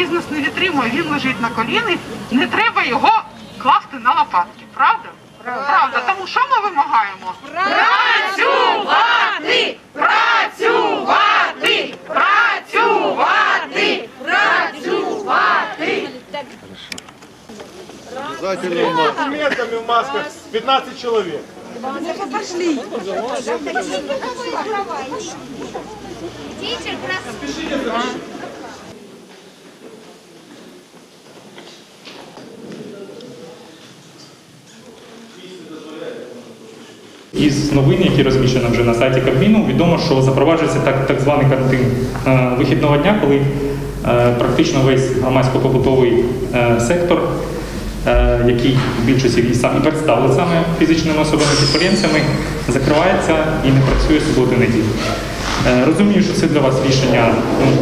бізнес не витримує, він лежить на коліни, не треба його класти на лопатки. Правда? Правда. Тому що ми вимагаємо? Працювати! Працювати! Працювати! Працювати! Обязательно у нас. документами в масках 15 человек. Із новин, які розміщені вже на сайті Кабміну, відомо, що запроваджується так, так званий карантин е, вихідного дня, коли е, практично весь громадсько-побутовий е, сектор, який в більшості і сам і представлений саме фізичними особами підприємцями, закривається і не працює суботу і неділю. Розумію, що це для вас рішення ну,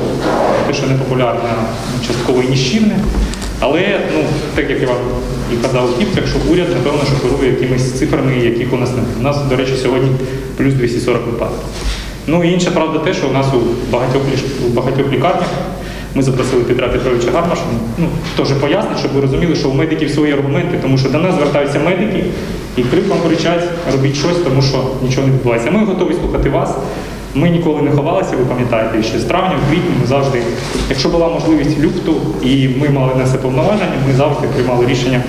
те, що непопулярне, частково і ніщівне. Але ну, так як я вам і казав у Кіп, якщо уряд, напевно, що керує якимись цифрами, яких у нас немає. У нас, до речі, сьогодні плюс 240 випадків. Ну інша правда те, що у нас у багатьох, у багатьох лікарнях ми запросили Петра Петровича Гармаша, ну, теж пояснить, щоб ви розуміли, що у медиків свої аргументи, тому що до нас звертаються медики і криком кричать, робіть щось, тому що нічого не відбувається. Ми готові слухати вас. Ми ніколи не ховалися, ви пам'ятаєте, ще з травня, в квітні ми завжди, якщо була можливість люфту і ми мали на це повноваження, ми завжди приймали рішення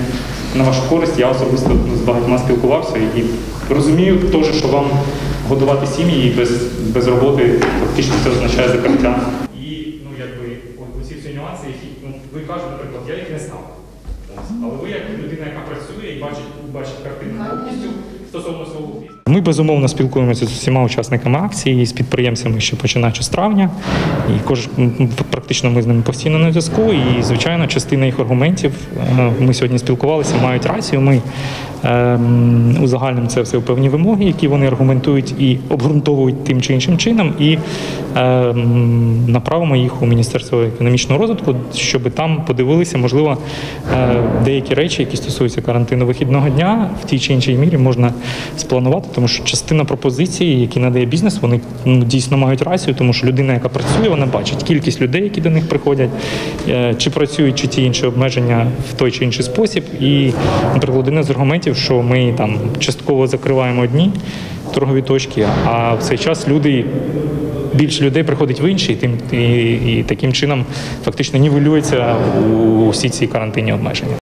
на вашу користь. Я особисто з багатьма спілкувався і розумію теж, що вам годувати сім'ї без, без роботи фактично це означає закриття. І ну якби от ці всі нюанси, які ну, ви кажете, наприклад, я їх не знав. Але ви як людина, яка працює і бачить, бачить картину повністю стосовно свого бізнесу. Ми безумовно спілкуємося з усіма учасниками акції, з підприємцями, ще починаючи з травня. І кож, практично ми з ними постійно на зв'язку. І, звичайно, частина їх аргументів е, ми сьогодні спілкувалися, мають рацію. Ми ем, узагальнимо це все певні вимоги, які вони аргументують і обґрунтовують тим чи іншим чином, і ем, направимо їх у Міністерство економічного розвитку, щоб там подивилися, можливо, е, деякі речі, які стосуються карантину вихідного дня, в тій чи іншій мірі можна спланувати, тому що частина пропозицій, які надає бізнес, вони ну, дійсно мають рацію, тому що людина, яка працює, вона бачить кількість людей, які до них приходять, е, чи працюють, чи ті інші обмеження в той чи інший спосіб. І, наприклад, один з аргументів, що ми там частково закриваємо одні торгові точки, а в цей час люди. Більше людей приходить в інші, і тим і, і таким чином фактично нівелюється у всі ці карантинні обмеження.